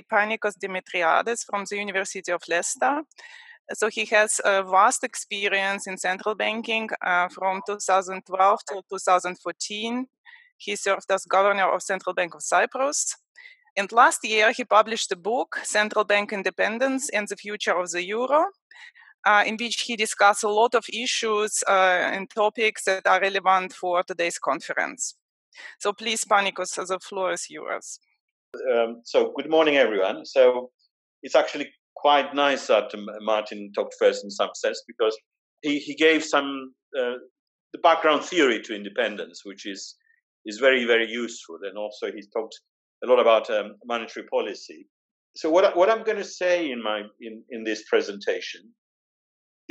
Panicos Demetriades from the University of Leicester. So he has a vast experience in central banking uh, from 2012 to 2014. He served as governor of Central Bank of Cyprus. And last year, he published a book, Central Bank Independence and the Future of the Euro, uh, in which he discussed a lot of issues uh, and topics that are relevant for today's conference. So please, Panicos, the floor is yours. Um, so good morning, everyone. So it's actually quite nice that Martin talked first in some sense because he, he gave some uh, the background theory to independence, which is is very very useful, and also he talked a lot about um, monetary policy. So what what I'm going to say in my in in this presentation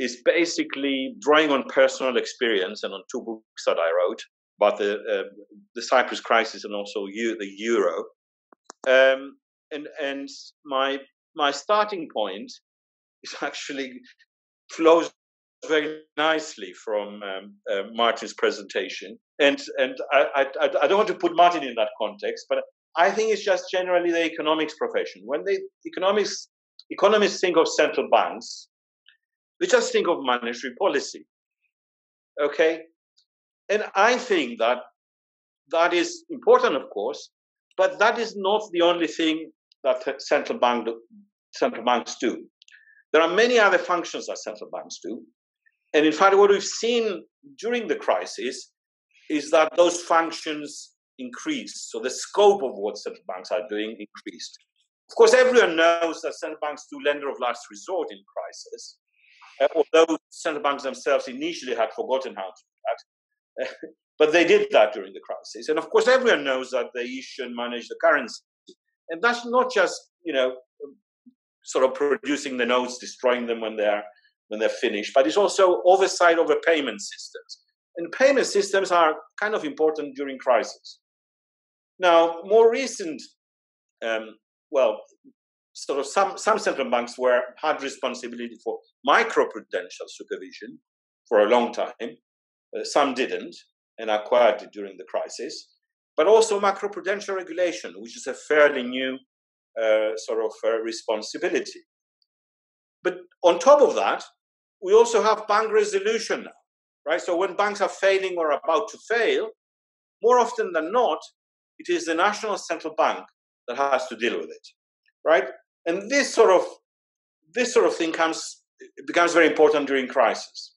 is basically drawing on personal experience and on two books that I wrote about the uh, the Cyprus crisis and also the euro. Um, and and my my starting point is actually flows very nicely from um, uh, Martin's presentation, and and I, I, I don't want to put Martin in that context, but I think it's just generally the economics profession. When the economics economists think of central banks, they just think of monetary policy. Okay, and I think that that is important, of course, but that is not the only thing that central bank central banks do. There are many other functions that central banks do, and in fact, what we've seen during the crisis is that those functions increased. So the scope of what central banks are doing increased. Of course, everyone knows that central banks do lender of last resort in crisis, uh, although central banks themselves initially had forgotten how to. but they did that during the crisis. And of course, everyone knows that they issue and manage the currency. And that's not just, you know, sort of producing the notes, destroying them when they're when they're finished, but it's also oversight over payment systems. And payment systems are kind of important during crisis. Now, more recent, um, well, sort of some, some central banks were had responsibility for microprudential supervision for a long time. Uh, some didn't and acquired it during the crisis. But also macroprudential regulation, which is a fairly new uh, sort of uh, responsibility. But on top of that, we also have bank resolution now, right? So when banks are failing or about to fail, more often than not, it is the national central bank that has to deal with it, right? And this sort of this sort of thing comes becomes very important during crisis.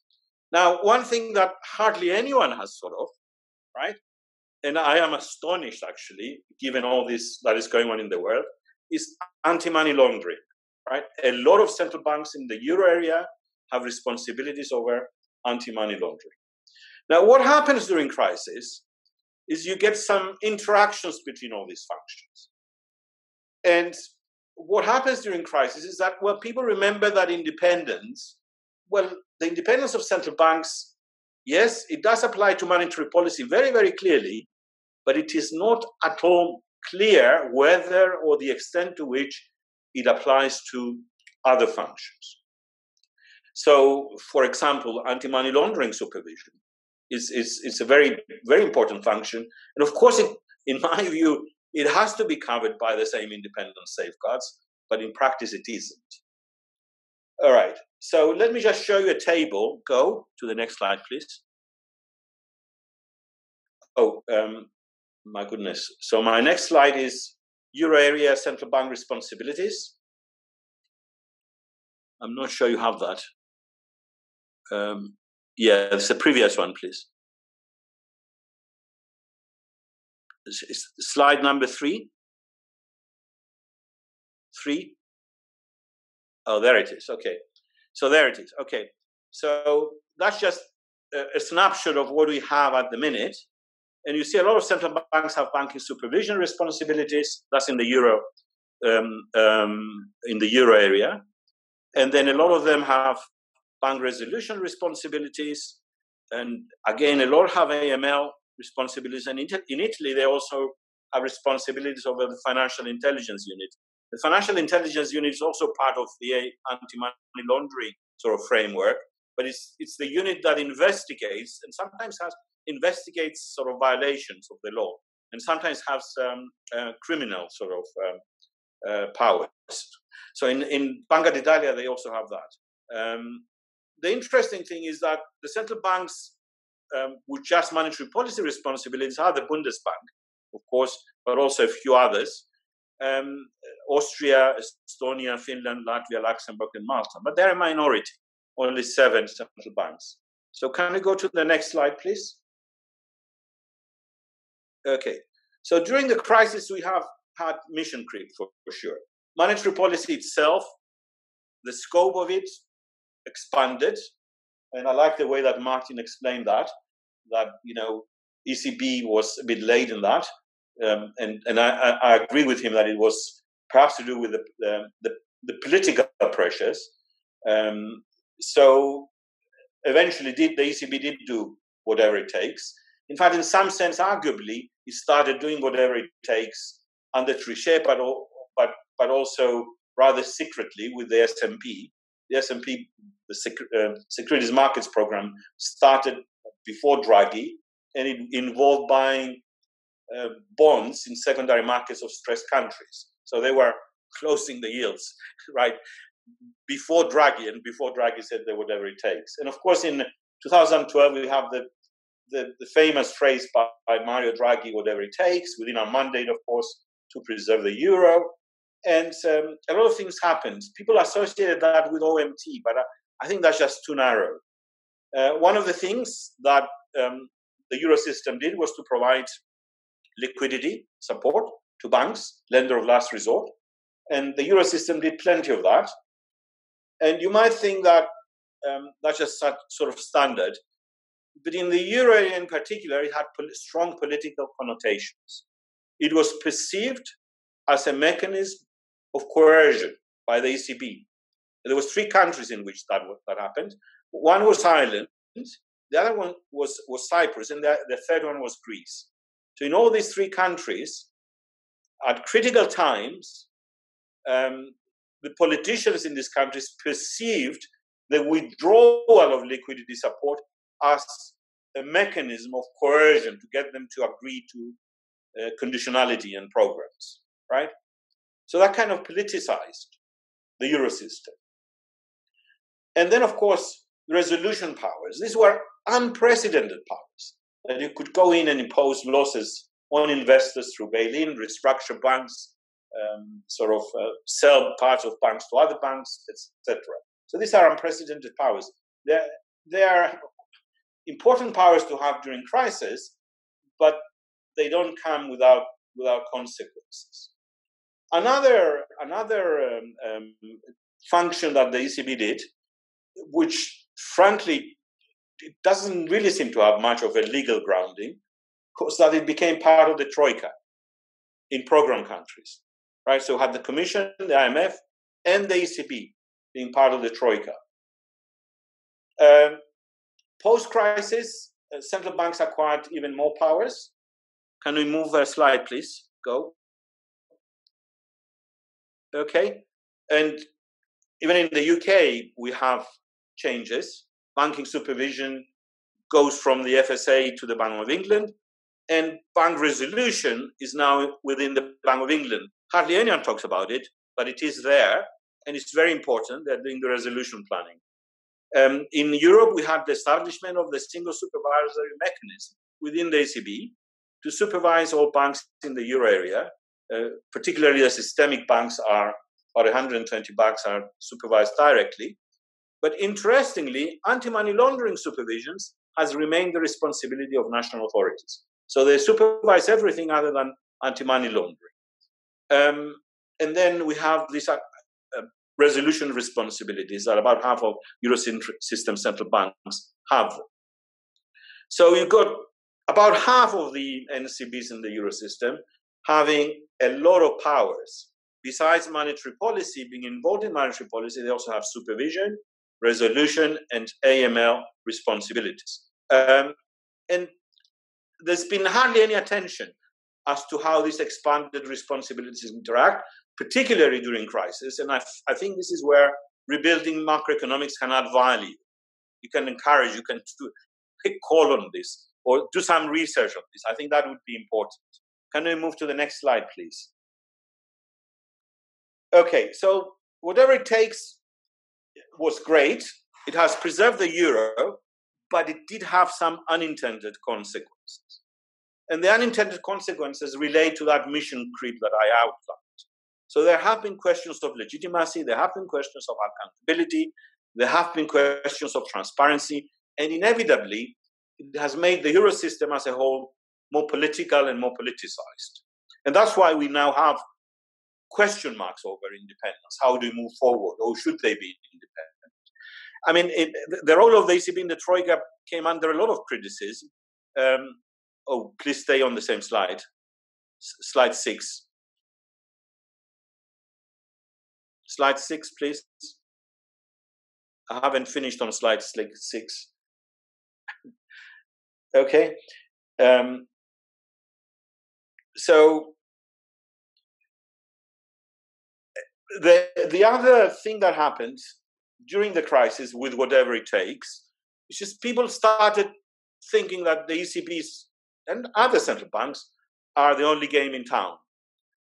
Now, one thing that hardly anyone has thought of, right? And I am astonished actually, given all this that is going on in the world, is anti-money laundering, right? A lot of central banks in the euro area have responsibilities over anti-money laundering. Now, what happens during crisis is you get some interactions between all these functions. And what happens during crisis is that, well, people remember that independence, well, the independence of central banks, yes, it does apply to monetary policy very, very clearly, but it is not at all clear whether or the extent to which it applies to other functions. So, for example, anti money laundering supervision is, is, is a very, very important function. And of course, it, in my view, it has to be covered by the same independent safeguards, but in practice, it isn't. All right, so let me just show you a table. Go to the next slide, please. Oh, um, my goodness. So my next slide is Euro area central bank responsibilities. I'm not sure you have that. Um, yeah, it's the previous one, please. It's slide number three. Three. Oh, there it is. Okay. So there it is. Okay. So that's just a, a snapshot of what we have at the minute. And you see a lot of central banks have banking supervision responsibilities. That's in the euro, um, um, in the euro area. And then a lot of them have bank resolution responsibilities. And again, a lot have AML responsibilities. And in Italy, they also have responsibilities over the financial intelligence unit. The financial intelligence unit is also part of the anti-money laundering sort of framework, but it's it's the unit that investigates and sometimes has investigates sort of violations of the law, and sometimes has um, uh, criminal sort of um, uh, powers. So in, in Banca d'Italia, they also have that. Um, the interesting thing is that the central banks um, with just monetary policy responsibilities are the Bundesbank, of course, but also a few others. Um, Austria, Estonia, Finland, Latvia, Luxembourg, and Malta. But they're a minority, only seven central banks. So, can we go to the next slide, please? Okay. So, during the crisis, we have had mission creep for, for sure. Monetary policy itself, the scope of it expanded. And I like the way that Martin explained that, that, you know, ECB was a bit late in that. Um, and and I, I, agree with him that it was perhaps to do with the, the, the, the political pressures. Um, so eventually, did, the ECB did do whatever it takes. In fact, in some sense, arguably, it started doing whatever it takes under Trichet, but, but, but also rather secretly with the SMP. The SMP, the Sec- uh, Securities Markets Program, started before Draghi, and it involved buying uh, bonds in secondary markets of stressed countries. So they were closing the yields, right, before Draghi, and before Draghi said they whatever it takes. And of course, in 2012, we have the the, the famous phrase by, by Mario Draghi, whatever it takes, within our mandate, of course, to preserve the euro. And um, a lot of things happened. People associated that with OMT, but I, I think that's just too narrow. Uh, one of the things that um, the euro system did was to provide liquidity support to banks, lender of last resort. And the euro system did plenty of that. And you might think that um, that's just sort of standard. But in the euro area in particular, it had pol- strong political connotations. It was perceived as a mechanism of coercion by the ECB. There was three countries in which that, that happened. One was Ireland, the other one was, was Cyprus, and the, the third one was Greece. So in all these three countries, at critical times, um, the politicians in these countries perceived the withdrawal of liquidity support as a mechanism of coercion to get them to agree to uh, conditionality and programs, right? So that kind of politicized the euro system. And then, of course, resolution powers. These were unprecedented powers that you could go in and impose losses on investors through bail-in, restructure banks, um, sort of uh, sell parts of banks to other banks, etc. So these are unprecedented powers. They're, they are important powers to have during crisis, but they don't come without without consequences. Another another um, um, function that the ECB did, which frankly it doesn't really seem to have much of a legal grounding, was that it became part of the troika in program countries, right? So had the Commission, the IMF, and the ECB being part of the troika. Um, Post crisis, uh, central banks acquired even more powers. Can we move a slide, please? Go. Okay. And even in the UK, we have changes banking supervision goes from the FSA to the Bank of England, and bank resolution is now within the Bank of England. Hardly anyone talks about it, but it is there, and it's very important. They're doing the resolution planning. Um, in Europe, we had the establishment of the single supervisory mechanism within the ECB to supervise all banks in the euro area. Uh, particularly the systemic banks are or 120 banks are supervised directly but interestingly, anti money laundering supervisions has remained the responsibility of national authorities. So they supervise everything other than anti money laundering. Um, and then we have these uh, uh, resolution responsibilities that about half of Eurosystem central banks have. So you've got about half of the NCBs in the Eurosystem having a lot of powers. Besides monetary policy, being involved in monetary policy, they also have supervision, resolution, and AML responsibilities. Um, and there's been hardly any attention as to how these expanded responsibilities interact, particularly during crisis. And I, I think this is where rebuilding macroeconomics can add value. You can encourage, you can call on this or do some research on this. I think that would be important. Can we move to the next slide, please? Okay, so whatever it takes was great. It has preserved the euro, but it did have some unintended consequences. And the unintended consequences relate to that mission creep that I outlined. So there have been questions of legitimacy, there have been questions of accountability, there have been questions of transparency, and inevitably, it has made the euro system as a whole more political and more politicized. And that's why we now have question marks over independence. How do we move forward, or should they be independent? I mean, it, the role of the ECB in the Troika came under a lot of criticism. Um, oh, please stay on the same slide. S- slide six. Slide six, please. I haven't finished on slide six. okay. Um, so the the other thing that happened during the crisis, with whatever it takes, is just people started thinking that the ECBs and other central banks are the only game in town,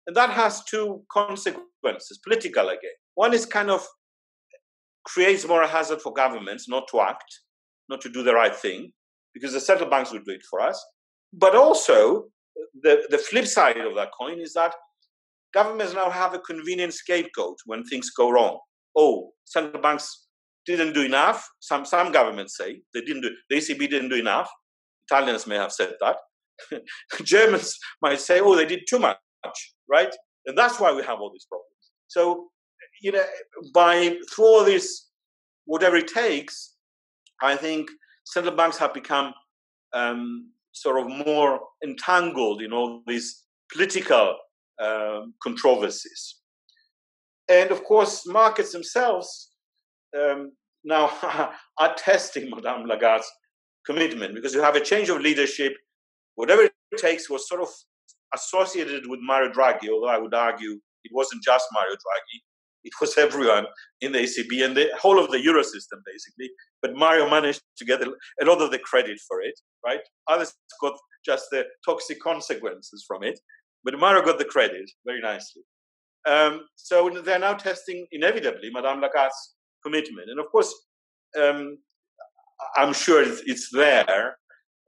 and that has two consequences, political again. One is kind of creates moral hazard for governments not to act, not to do the right thing, because the central banks will do it for us. But also, the, the flip side of that coin is that governments now have a convenient scapegoat when things go wrong. Oh, central banks didn't do enough. Some some governments say they didn't do. The ECB didn't do enough. Italians may have said that. Germans might say, oh, they did too much, right? And that's why we have all these problems. So, you know, by through all this, whatever it takes, I think central banks have become um, sort of more entangled in all these political um, controversies. And of course, markets themselves um, now are testing Madame Lagarde's commitment because you have a change of leadership. Whatever it takes was sort of associated with Mario Draghi, although I would argue it wasn't just Mario Draghi, it was everyone in the ECB and the whole of the euro system, basically. But Mario managed to get a lot of the credit for it, right? Others got just the toxic consequences from it. But Mario got the credit very nicely. Um, so they're now testing, inevitably, Madame Lagarde's commitment. And of course, um, I'm sure it's, there,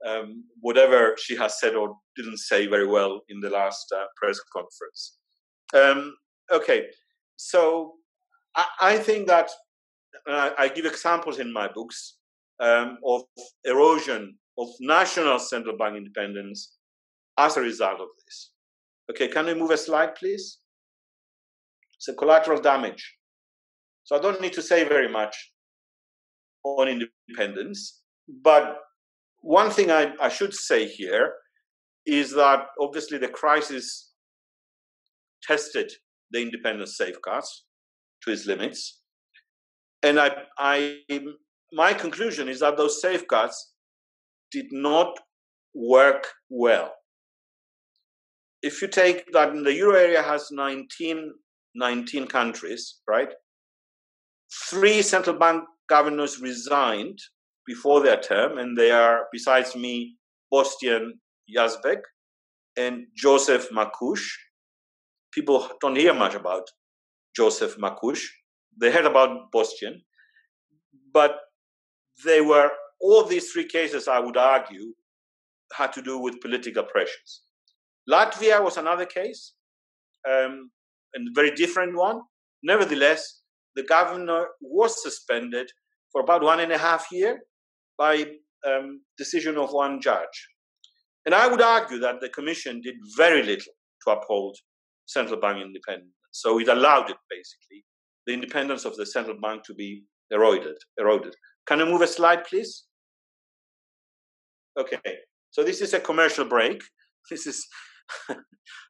um, whatever she has said or didn't say very well in the last uh, press conference. Um, okay, so I, I think that uh, I give examples in my books um, of erosion of national central bank independence as a result of this. Okay, can we move a slide, please? So collateral damage. So I don't need to say very much on independence, but one thing I, I should say here is that obviously the crisis tested the independence safeguards to its limits. And I, I, my conclusion is that those safeguards did not work well if you take that the euro area has 19, 19 countries, right? Three central bank governors resigned before their term, and they are, besides me, Boštjan Jazbec and Joseph Makúch. People don't hear much about Joseph Makúch. They heard about Boštjan, but they were all these three cases, I would argue, had to do with political pressures. Latvia was another case, um, a very different one. Nevertheless, the governor was suspended for about one and a half year by um, decision of one judge. And I would argue that the commission did very little to uphold central bank independence. So it allowed it basically the independence of the central bank to be eroded. Eroded. Can I move a slide, please? Okay. So this is a commercial break. This is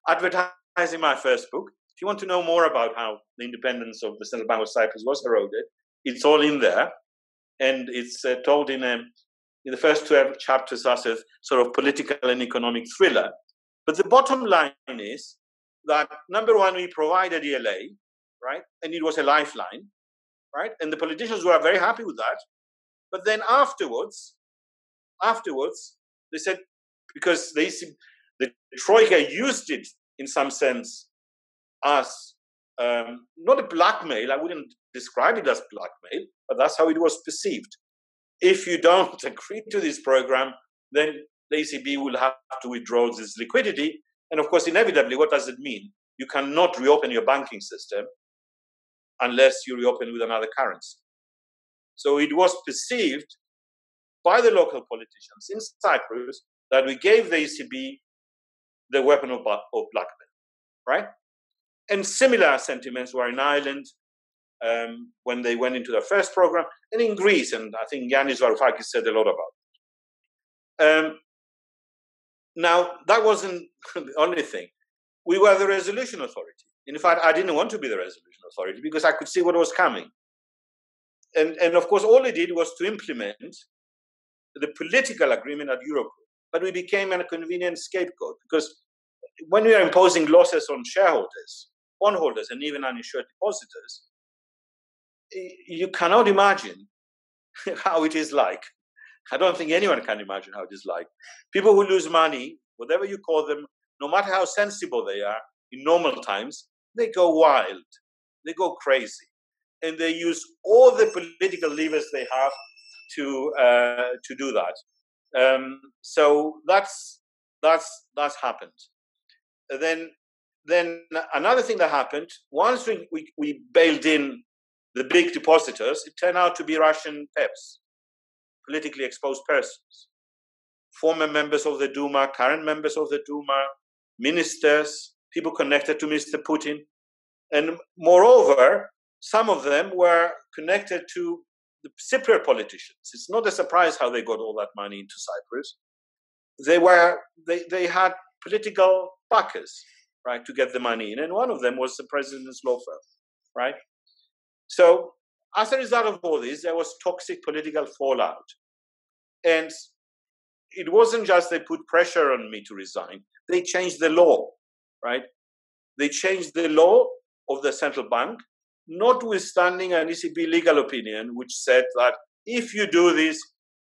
advertising my first book. If you want to know more about how the independence of the Central Bank of Cyprus was eroded, it's all in there, and it's uh, told in a, um, in the first 12 chapters as a sort of political and economic thriller. But the bottom line is that number one, we provided ELA, right, and it was a lifeline, right, and the politicians were very happy with that. But then afterwards, afterwards, they said because they the Troika used it in some sense as um, not a blackmail. I wouldn't describe it as blackmail, but that's how it was perceived. If you don't agree to this program, then the ECB will have to withdraw this liquidity. And of course, inevitably, what does it mean? You cannot reopen your banking system unless you reopen with another currency. So it was perceived by the local politicians in Cyprus that we gave the ECB the weapon of, of blackmail, right? And similar sentiments were in Ireland um, when they went into their first program, and in Greece, and I think Yanis Varoufakis said a lot about it. Um, now, that wasn't the only thing. We were the resolution authority. In fact, I didn't want to be the resolution authority because I could see what was coming. And, and of course, all it did was to implement the political agreement at Eurogroup. But we became a convenient scapegoat because when we are imposing losses on shareholders, bondholders, and even uninsured depositors, you cannot imagine how it is like. I don't think anyone can imagine how it is like. People who lose money, whatever you call them, no matter how sensible they are in normal times, they go wild, they go crazy, and they use all the political levers they have to uh, to do that. Um, so that's that's that's happened. then then another thing that happened once we, we, we bailed in the big depositors, it turned out to be Russian PEPs, politically exposed persons, former members of the Duma, current members of the Duma, ministers, people connected to Mr. Putin. And moreover, some of them were connected to the Cypriot politicians. It's not a surprise how they got all that money into Cyprus. They were they, they had political backers, right, to get the money in. And one of them was the president's law firm, right? So as a result of all this, there was toxic political fallout. And it wasn't just they put pressure on me to resign, they changed the law, right? They changed the law of the central bank, notwithstanding an ECB legal opinion which said that if you do this,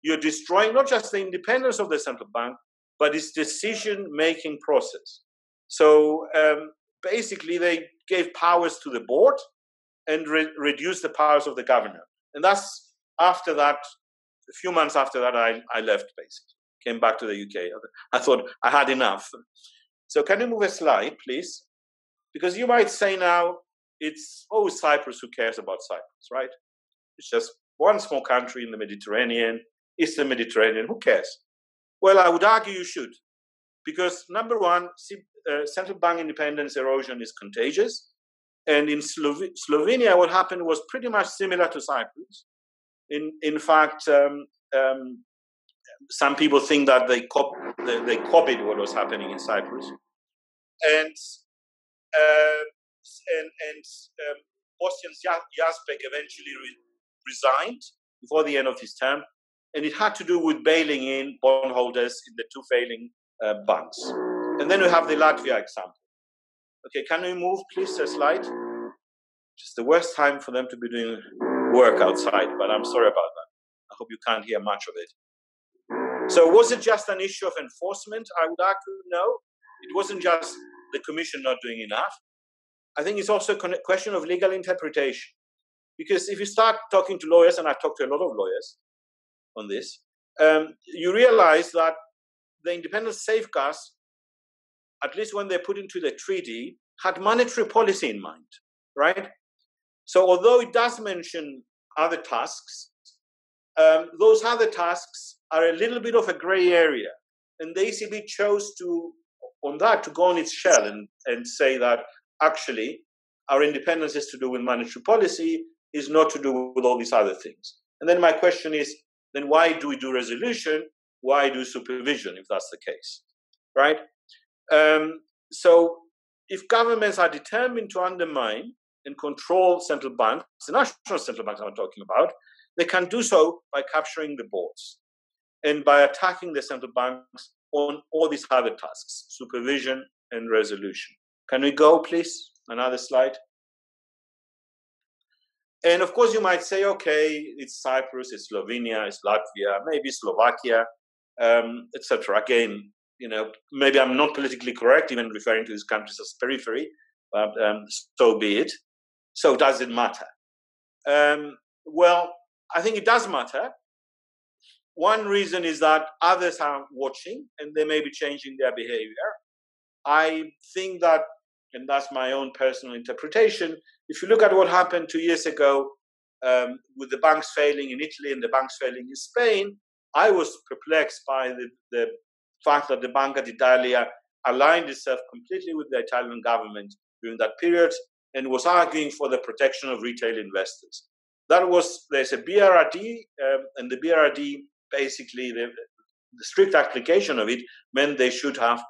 you're destroying not just the independence of the central bank, but its decision making process. So um, basically, they gave powers to the board and re- reduced the powers of the governor. And that's after that, a few months after that, I, I left basically, came back to the UK. I thought I had enough. So, can you move a slide, please? Because you might say now, it's, oh, Cyprus, who cares about Cyprus, right? It's just one small country in the Mediterranean, Eastern Mediterranean, who cares? Well, I would argue you should. Because number one, uh, central bank independence erosion is contagious. And in Slove- Slovenia, what happened was pretty much similar to Cyprus. In, in fact, um, um, some people think that they, cop- they, they, copied what was happening in Cyprus. And, uh, and, and um, Boštjan Jazbec eventually re- resigned before the end of his term. And it had to do with bailing in bondholders in the two failing uh, banks. And then we have the Latvia example. Okay, can we move, please, a slide? Just the worst time for them to be doing work outside, but I'm sorry about that. I hope you can't hear much of it. So, was it just an issue of enforcement? I would argue no. It wasn't just the Commission not doing enough. I think it's also a question of legal interpretation. Because if you start talking to lawyers, and I've talked to a lot of lawyers on this, um, you realize that the independence safeguards at least when they're put into the treaty, had monetary policy in mind, right? So although it does mention other tasks, um, those other tasks are a little bit of a gray area. And the ECB chose to, on that, to go on its shell and, and say that actually our independence is to do with monetary policy, is not to do with all these other things. And then my question is, then why do we do resolution? Why do supervision if that's the case, right? Um, so, if governments are determined to undermine and control central banks, the national central banks I'm talking about, they can do so by capturing the boards and by attacking the central banks on all these other tasks supervision and resolution. Can we go, please? Another slide. And of course, you might say, okay, it's Cyprus, it's Slovenia, it's Latvia, maybe Slovakia, um, etc. Again, you know, maybe I'm not politically correct, even referring to these countries as periphery, but um, so be it. So does it matter? Um, well, I think it does matter. One reason is that others are watching and they may be changing their behavior. I think that, and that's my own personal interpretation, if you look at what happened two years ago um, with the banks failing in Italy and the banks failing in Spain, I was perplexed by the, the fact that the Banca d'Italia aligned itself completely with the Italian government during that period and was arguing for the protection of retail investors. That was, there's a BRRD, um, and the BRRD basically, the, the, strict application of it meant they should have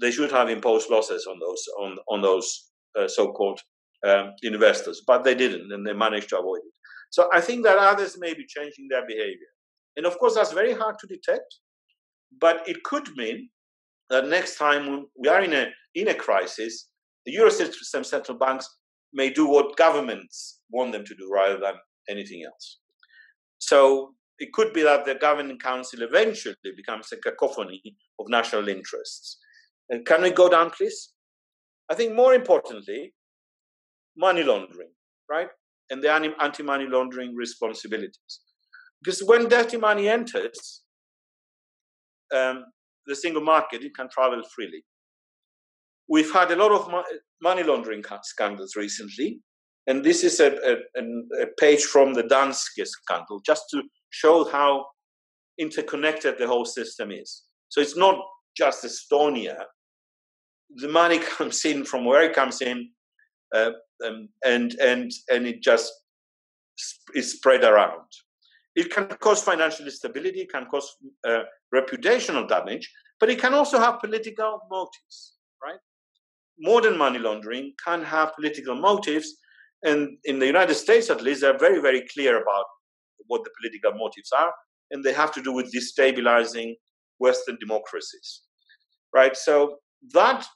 they should have imposed losses on those on on those uh, so-called um, investors, but they didn't, and they managed to avoid it. So I think that others may be changing their behavior, and of course that's very hard to detect. But it could mean that next time we are in a in a crisis, the Eurosystem central banks may do what governments want them to do rather than anything else. So it could be that the governing council eventually becomes a cacophony of national interests. And can we go down, please? I think more importantly, money laundering, right? And the anti money laundering responsibilities. Because when dirty money enters um, the single market, it can travel freely. We've had a lot of mo- money laundering scandals recently, and this is a, a, a, page from the Danske scandal, just to show how interconnected the whole system is. So it's not just Estonia. The money comes in from where it comes in, uh, um, and and and it just is spread around. It can cause financial instability, it can cause uh, reputational damage, but it can also have political motives, right? Modern money laundering can have political motives, and in the United States, at least, they're very, very clear about what the political motives are, and they have to do with destabilizing Western democracies, right? So that,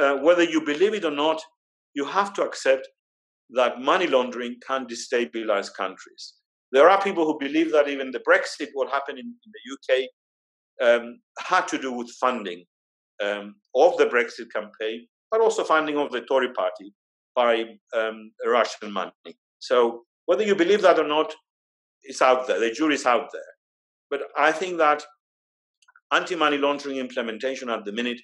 uh, whether you believe it or not, you have to accept that money laundering can destabilize countries. There are people who believe that even the Brexit, what happened in, in the UK, um, had to do with funding um, of the Brexit campaign, but also funding of the Tory party by um, Russian money. So whether you believe that or not, it's out there. The jury's out there. But I think that anti-money laundering implementation at the minute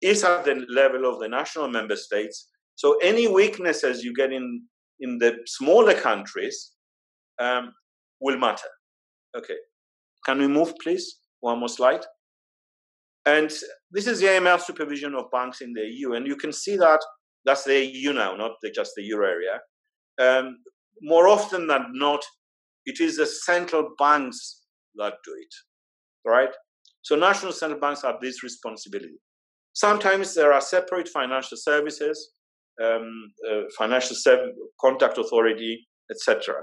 is at the level of the national member states. So any weaknesses you get in in the smaller countries um, will matter. Okay. Can we move, please? One more slide. And this is the AML supervision of banks in the EU. And you can see that that's the EU now, not the, just the euro area. Um, more often than not, it is the central banks that do it, right? So national central banks have this responsibility. Sometimes there are separate financial services, um, uh, financial service, contact authority, etc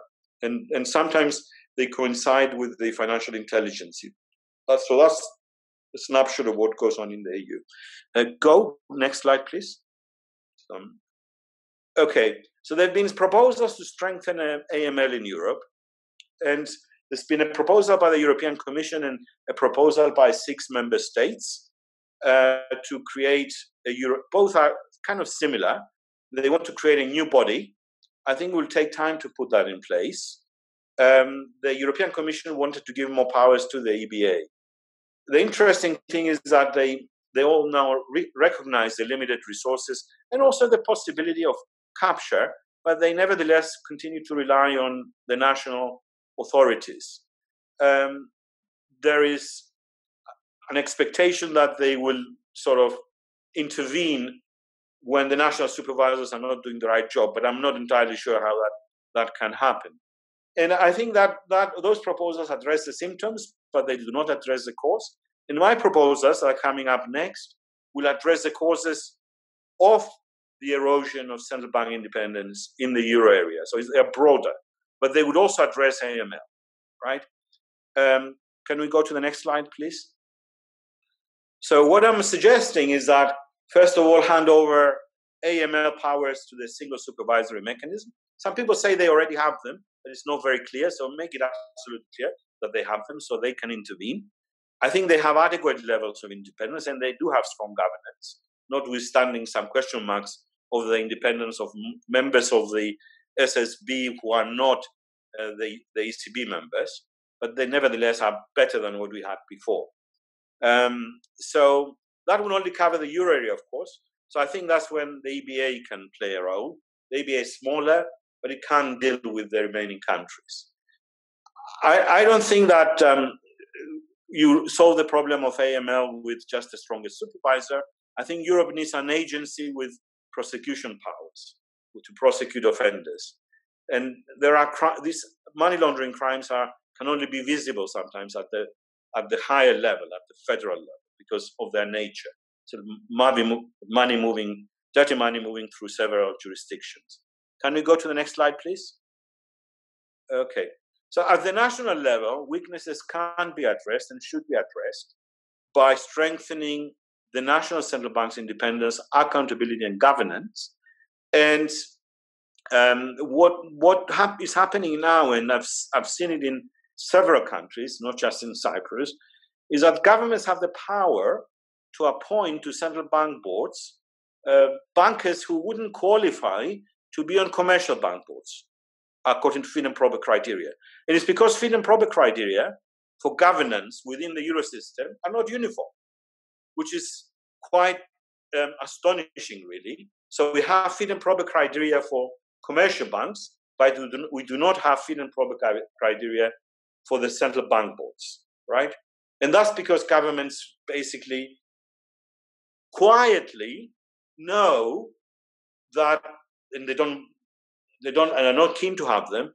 and and sometimes they coincide with the financial intelligence. Uh, so that's a snapshot of what goes on in the EU. Uh, go next slide, please. Um, okay, so there have been proposals to strengthen uh, AML in Europe, and there's been a proposal by the European Commission and a proposal by six member states uh, to create a Europe. Both are kind of similar. They want to create a new body I think it will take time to put that in place. Um, the European Commission wanted to give more powers to the EBA. The interesting thing is that they they all now re- recognize the limited resources and also the possibility of capture, but they nevertheless continue to rely on the national authorities. Um, there is an expectation that they will sort of intervene when the national supervisors are not doing the right job. But I'm not entirely sure how that, that can happen. And I think that, that those proposals address the symptoms, but they do not address the cause. And my proposals that are coming up next will address the causes of the erosion of central bank independence in the euro area. So they're broader, but they would also address AML, right? Um, can we go to the next slide, please? So what I'm suggesting is that First of all, hand over AML powers to the single supervisory mechanism. Some people say they already have them, but it's not very clear. So make it absolutely clear that they have them so they can intervene. I think they have adequate levels of independence and they do have strong governance, notwithstanding some question marks of the independence of members of the SSB who are not uh, the, the ECB members, but they nevertheless are better than what we had before. Um, so that will only cover the euro area, of course. So I think that's when the EBA can play a role. The EBA is smaller, but it can deal with the remaining countries. I, I don't think that um, you solve the problem of AML with just a stronger supervisor. I think Europe needs an agency with prosecution powers to prosecute offenders. And there are these money laundering crimes are can only be visible sometimes at the at the higher level, at the federal level, because of their nature. So money, moving, dirty money moving through several jurisdictions. Can we go to the next slide, please? Okay. So at the national level, weaknesses can be addressed and should be addressed by strengthening the national central bank's independence, accountability, and governance. And um, what what hap- is happening now, and I've I've seen it in several countries, not just in Cyprus, is that governments have the power to appoint to central bank boards uh, bankers who wouldn't qualify to be on commercial bank boards according to fit and proper criteria. It is because fit and proper criteria for governance within the Eurosystem are not uniform, which is quite um, astonishing, really. So we have fit and proper criteria for commercial banks, but we do not have fit and proper criteria for the central bank boards, right? And that's because governments basically quietly know that, and they don't, they don't, and are not keen to have them.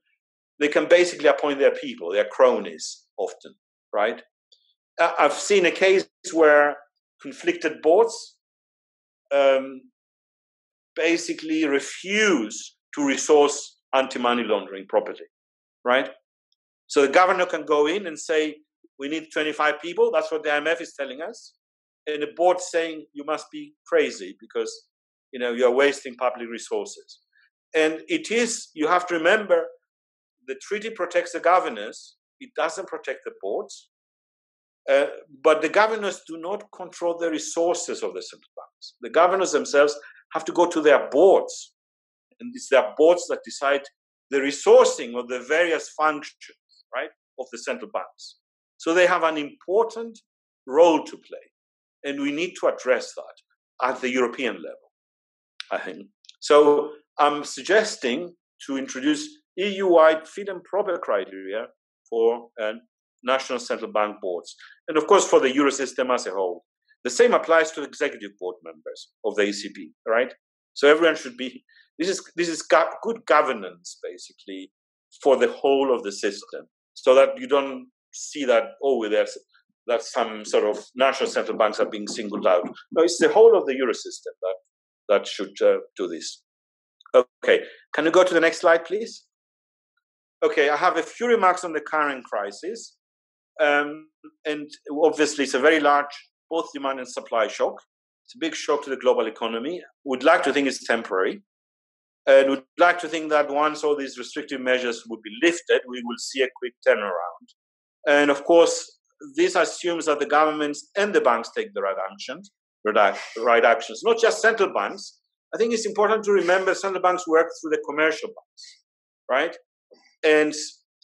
They can basically appoint their people, their cronies, often, right? I've seen a case where conflicted boards um, basically refuse to resource anti-money laundering properly, right? So the governor can go in and say, we need 25 people. That's what the IMF is telling us. And the board saying you must be crazy because you know you're wasting public resources. And it is, you have to remember the treaty protects the governors, it doesn't protect the boards. Uh, but the governors do not control the resources of the central banks. The governors themselves have to go to their boards, and it's their boards that decide the resourcing of the various functions right, of the central banks. So they have an important role to play, and we need to address that at the European level, I think. So I'm suggesting to introduce EU-wide fit and proper criteria for uh, national central bank boards, and of course for the Eurosystem as a whole. The same applies to executive board members of the ECB, right? So everyone should be. This is this is good governance, basically, for the whole of the system so that you don't see that oh there's that some sort of national central banks are being singled out. No, it's the whole of the euro system that that should uh, do this. Okay, can you go to the next slide, please? Okay, I have a few remarks on the current crisis, um, and obviously it's a very large both demand and supply shock. It's a big shock to the global economy. We'd like to think it's temporary. And we'd like to think that once all these restrictive measures would be lifted, we will see a quick turnaround. And of course, this assumes that the governments and the banks take the right actions, right actions, not just central banks. I think it's important to remember central banks work through the commercial banks, right? And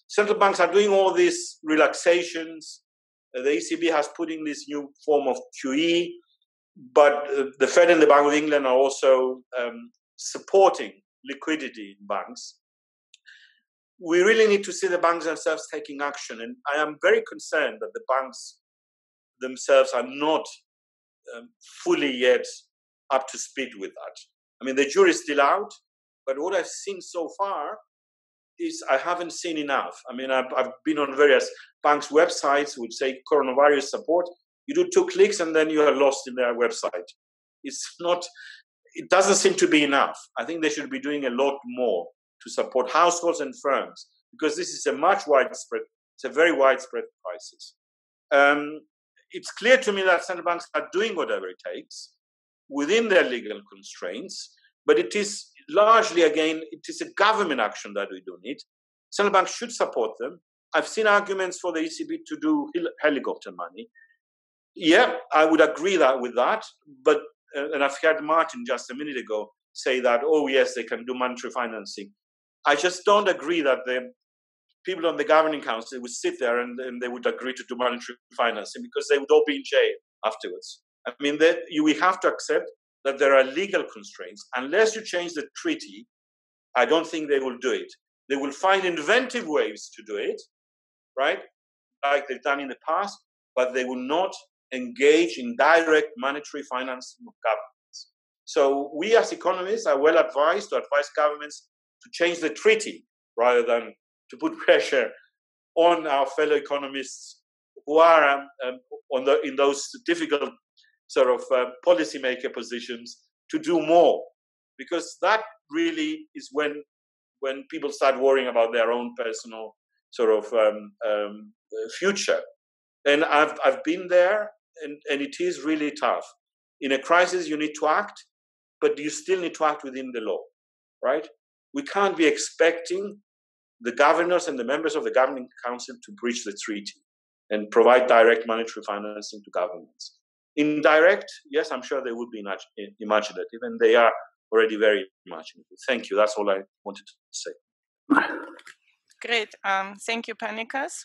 central banks are doing all these relaxations. The ECB has put in this new form of QE, but the Fed and the Bank of England are also um, supporting liquidity in banks. We really need to see the banks themselves taking action. And I am very concerned that the banks themselves are not um, fully yet up to speed with that. I mean, the jury is still out, but what I've seen so far is I haven't seen enough. I mean, I've, I've been on various banks' websites which say coronavirus support. You do two clicks and then you are lost in their website. It's not it doesn't seem to be enough. I think they should be doing a lot more to support households and firms because this is a much widespread, it's a very widespread crisis. Um, it's clear to me that central banks are doing whatever it takes within their legal constraints, but it is largely, again, it is a government action that we do need. Central banks should support them. I've seen arguments for the ECB to do helicopter money. Yeah, I would agree that with that, but Uh, and I've heard Martin just a minute ago say that, oh, yes, they can do monetary financing. I just don't agree that the people on the governing council would sit there and, and they would agree to do monetary financing because they would all be in jail afterwards. I mean, that you, we have to accept that there are legal constraints. Unless you change the treaty, I don't think they will do it. They will find inventive ways to do it, right? Like they've done in the past, but they will not engage in direct monetary financing of governments. So we as economists are well advised to advise governments to change the treaty rather than to put pressure on our fellow economists who are um, um, on the, in those difficult sort of uh, policymaker positions to do more, because that really is when when people start worrying about their own personal sort of um, um, future. And I've I've been there, and, and it is really tough. In a crisis, you need to act, but you still need to act within the law, right? We can't be expecting the governors and the members of the governing council to breach the treaty and provide direct monetary financing to governments. Indirect, yes, I'm sure they would be imaginative, and they are already very imaginative. Thank you. That's all I wanted to say. Great. Um, thank you, Panicos.